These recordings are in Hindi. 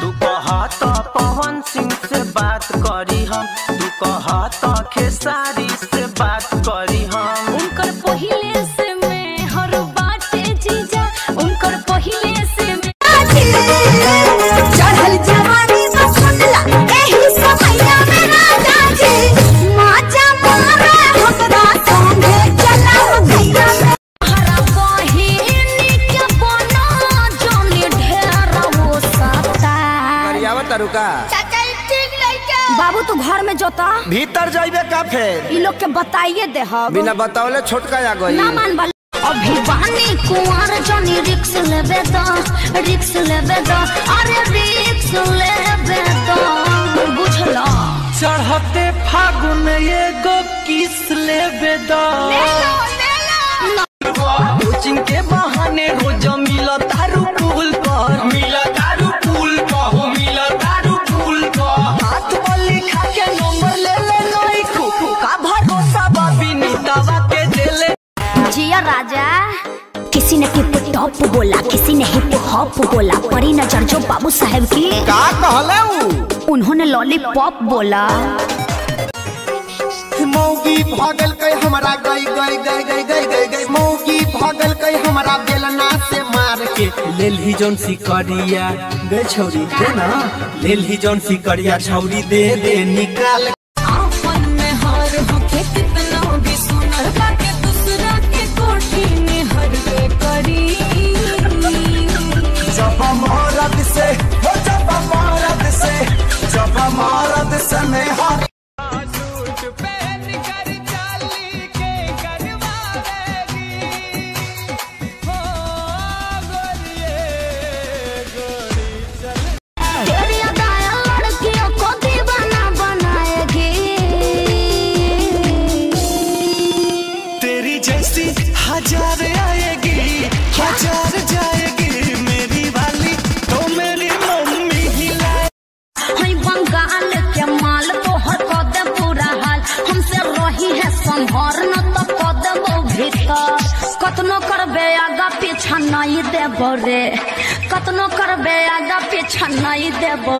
तू कहा तो पवन सिंह से बात करी हम तू कहा तो खेसारी से बात करी हम करियावा तरुका बाबू तू घर में जोता भीतर जाइबे का फेर? ई लोग के बताइए दे बिना बतावले छोटका आ गई ना मान बल अभी बानी कुंवर जानी रिक्स लेबे दो रिक्स लेबे दो। अरे रिक्स लेबे दो। बुझला। चढ़ते फागुन एगो किस लेबे दा? कोचिंग के बहाने जिया राजा। किसी ने टिप टॉप बोला किसी ने हिप हॉप बोला परी नज़र जो बाबू साहब की। का कहले उन्होंने लॉलीपॉप बोला। मौगी भगल कई हमरा गई गई गई गई गई गई गई। मौगी भगल कई हमरा बेलना से मार के लेल ही जौन सिकरिया गे छौरी दे ना लेल ही जौन सिकरिया छौरी दे दे निकाल। आपन में हार होके कितना भी सुनर बाके हज़ार आएगी, हज़ार जाएगी मेरी वाली तो मेरी मम्मी ही लाए। हई बंगाल के माल तोहर क दे पूरा हाल। हमसे रही है संभर, न तो देबो भीतर। कतनो करबे आगा पीछा नहीं देबो रे। कतनो करबे आगा पीछा नहीं देबो।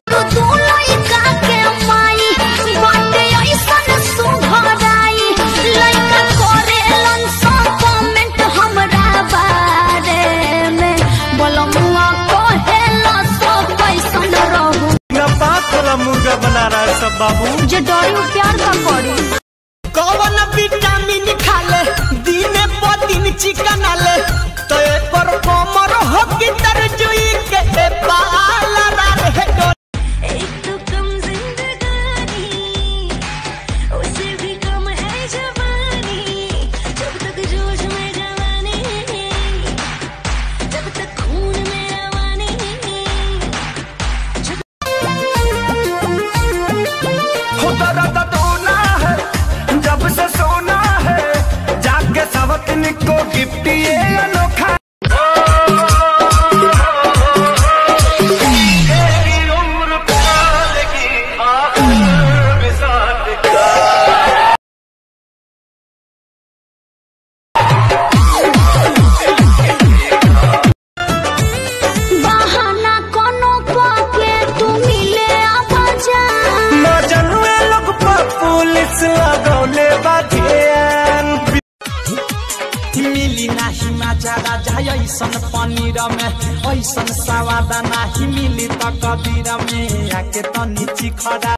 लगौले बाधियन मिली नाही माजा राजा ऐसन पनीर में ऐसन सवाद नाही मिली त कबीर में आके तनी चिखरा